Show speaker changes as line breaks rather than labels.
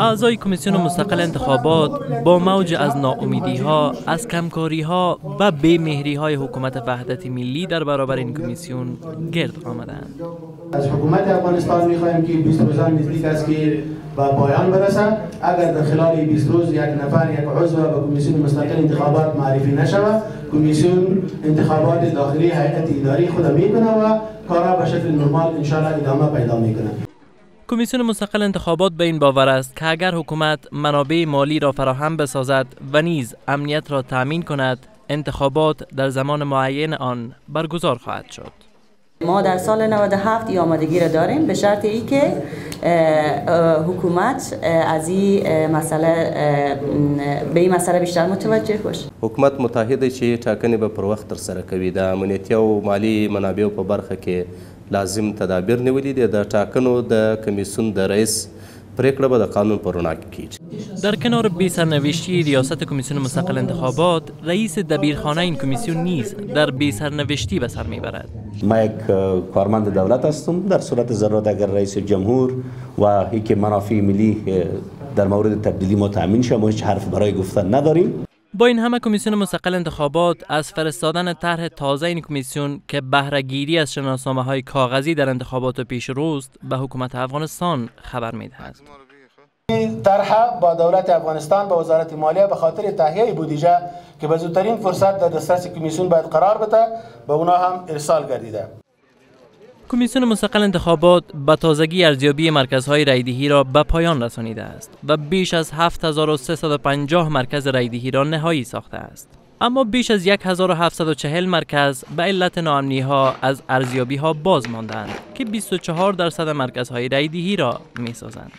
اعضای کمیسیون مستقل انتخابات با موج از ناامیدی ها از کمکاری ها و مهری های حکومت وحدت ملی در برابر این کمیسیون گرد آمدند.
از حکومت افغانستان می‌خواهیم که 20 روزان نزدیک است که با پایان برسد. اگر در خلال 20 روز یک نفر یک عضو به کمیسیون مستقل انتخابات معرفی نشود کمیسیون انتخابات داخلی هیئت اداری خود می‌کنه و کارا به شکل نرمال انشاءالله ادامه پیدا می‌کنه
کمیسیون مستقل انتخابات به این باور است که اگر حکومت منابع مالی را فراهم بسازد و نیز امنیت را تأمین کند انتخابات در زمان معین آن برگزار خواهد شد.
ما در سال 97 ای آمادگی را داریم به شرط ای که حکومت از این مسئله به این مسئله بیشتر متوجه باشه
حکومت متحده چې ټاکنې به پر وخت ترسره کوي. د امنیتي او مالی منابعو په برخه کې لازم تدابیر نیولي دي. د ټاکنو د کمیسیون د رئیس پریکړه به د قانون پر رڼا کې کیږي.
در کنار بی سرنوشتی ریاست کمیسیون مستقل انتخابات رئیس دبیرخانه این کمیسیون نیز در بی سرنوشتی به سر می‌برد.
ما یک کارمند دولت هستم. در صورت ضرورت اگر رئیس جمهور و هیچ منافع ملی در مورد تبدیلی ما تامین شه ما هیچ حرف برای گفتن نداریم.
با این همه کمیسیون مستقل انتخابات از فرستادن طرح تازه این کمیسیون که بهرهگیری از شناسنامه های کاغذی در انتخابات پیش روست به حکومت افغانستان خبر می‌دهد.
طرح با دولت افغانستان به وزارت مالیه به خاطر تهیه بودجه که به زودترین فرصت در دسترس کمیسیون باید قرار بده به اونا هم ارسال گردیده
کمیسیون مستقل انتخابات به تازگی ارزیابی مرکزهای رایدهی را به پایان رسانیده است و بیش از 7350 مرکز رایدهی را نهایی ساخته است. اما بیش از 1740 مرکز به علت ناامنی ها از ارزیابی ها باز ماندند که 24 درصد مرکزهای رایدهی را می سازند.